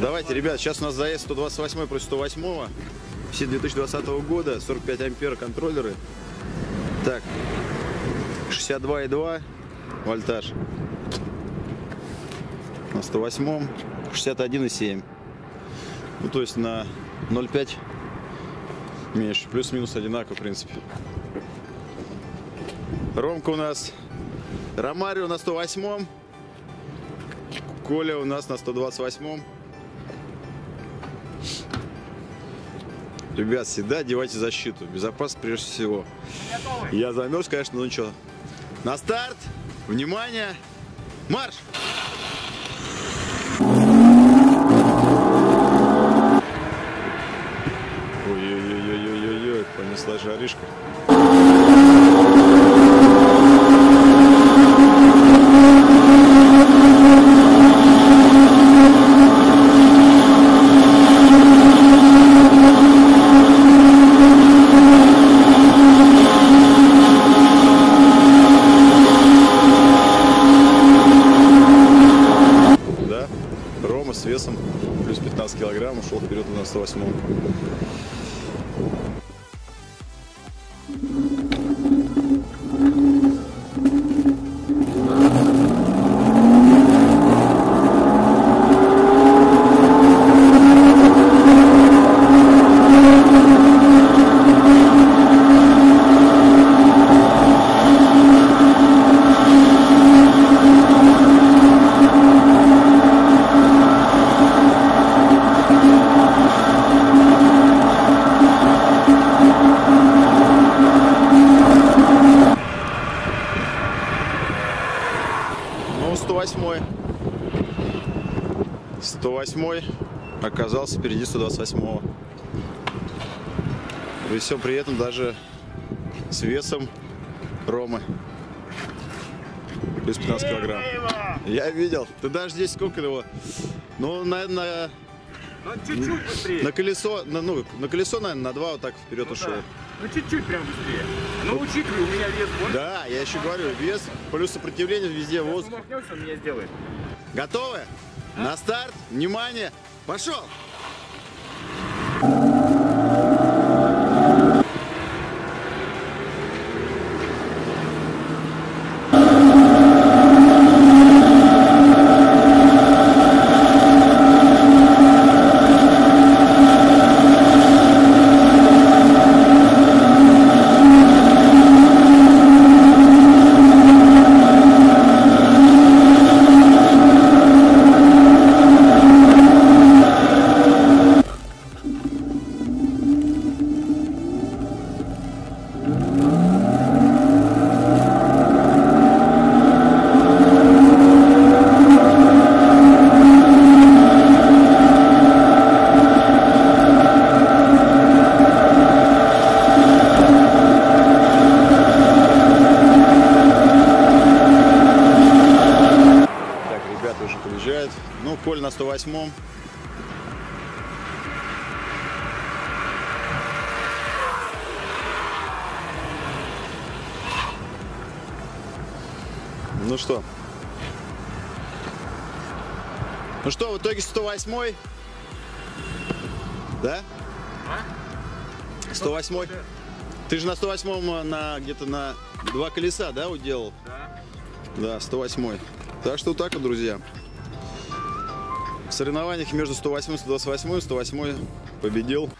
Давайте, ребят, сейчас у нас заезд 128 против 108. Все 2020 года, 45 ампер контроллеры. Так, 62,2 вольтаж. На 108 61,7. Ну, то есть на 0,5 меньше. Плюс-минус одинаково, в принципе. Ромка у нас. Ромарио на 108. Коля у нас на 128. Ребят, всегда одевайте защиту. Безопасность прежде всего. Я замерз, конечно, но ничего. На старт. Внимание. Марш! Ой-ой-ой-ой-ой-ой, понесла жаришка. Да, Рома с весом плюс 15 килограмм ушел вперед на 108 Ну, 108 108 оказался впереди 128 При всем при этом даже с весом Ромы. Плюс 15 килограмм. Я видел. Ты даже здесь сколько его? Ну, наверное, Ну, чуть-чуть быстрее. на колесо, на, ну, на колесо, наверное, на два вот так вперед Ну, ушел. да. Ну, чуть-чуть прям быстрее. Ну, учитывай, у меня вес больше. Да, я еще говорю, вес плюс сопротивление везде воздух. он меня сделает. Готовы? На старт, внимание, пошел! Ну, Коль на 108 Ну что? Ну что, в итоге 108 Да? 108 Ты же на 108 на где-то на два колеса, да, уделал? Да. Да, 108. Так что вот так вот, друзья. Соревнованиях между 108 и 128 108 победил